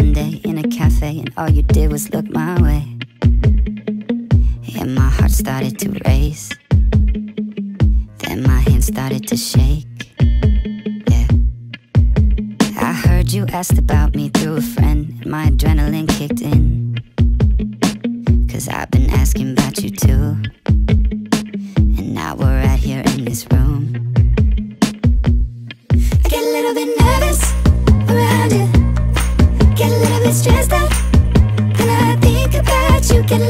day, and all you did was look my way. And my heart started to race. Then my hands started to shake. Yeah. I heard you asked about me through a friend, and my adrenaline kicked in. Cause I've been asking about you too. And now we're right here in this room. Think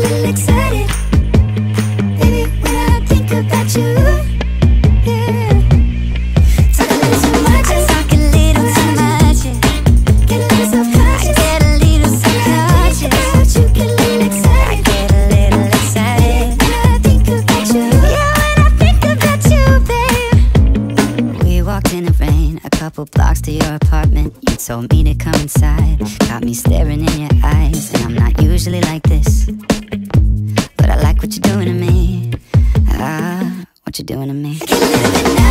about you, babe. We walked in the rain, a couple blocks to your apartment. You told me to come inside, got me staring in your eyes. And I'm not usually like this, I what you're doing to me. Ah, what you're doing to me.